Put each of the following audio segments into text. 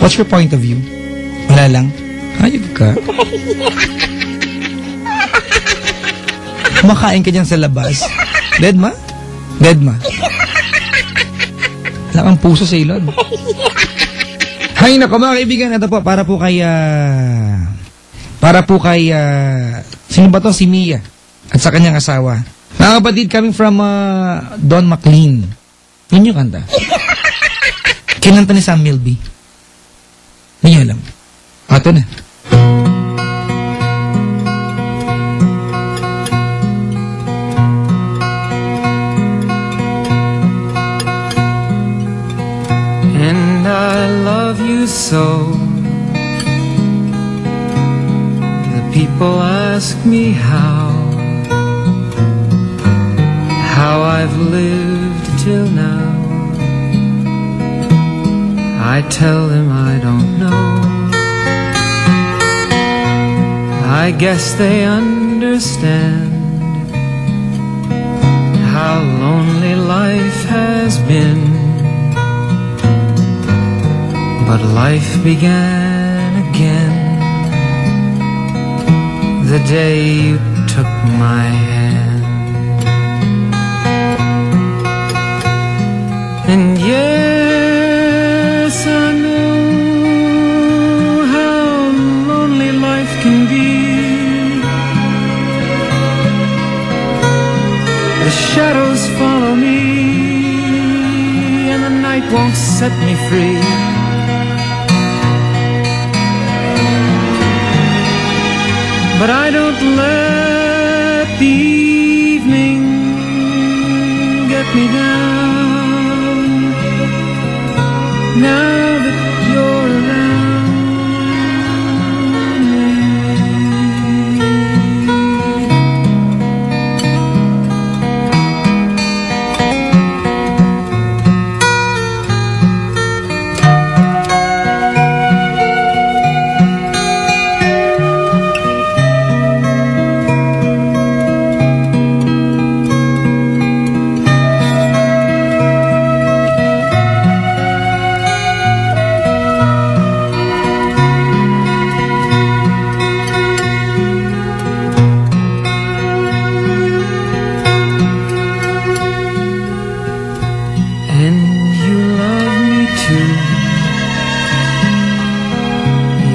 What's your point of view? Wala lang. Hayop ka. Kumakain ka dyan sa labas. Dead ma? Dead ma. Wala kang puso sa ilon. Hay nako mga kaibigan, ito po para po kay ah, para po kay ah, sino ba to? Si Mia at sa kanyang asawa. Mga kapatid coming from ah, Don McLean. Yun yung kanta. Kinanta ni Sam Milby. Alam. Ah, na. And I love you so. The people ask me how, how I've lived till now. I tell them I don't know. I guess they understand how lonely life has been. But life began again the day you took my hand. Won't set me free. But I don't let the evening get me down.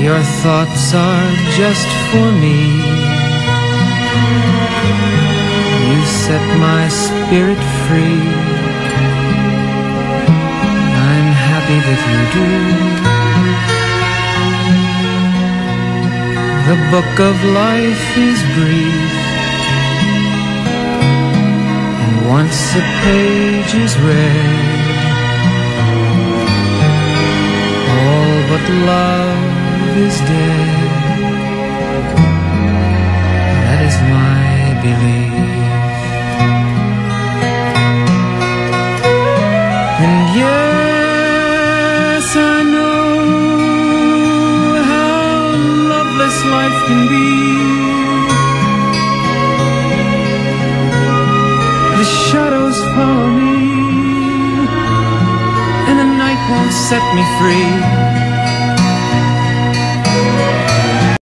Your thoughts are just for me. You set my spirit free. I'm happy that you do. The book of life is brief. And once a page is read, That is my belief. And yes, I know how loveless life can be. The shadows follow me, and the night won't set me free.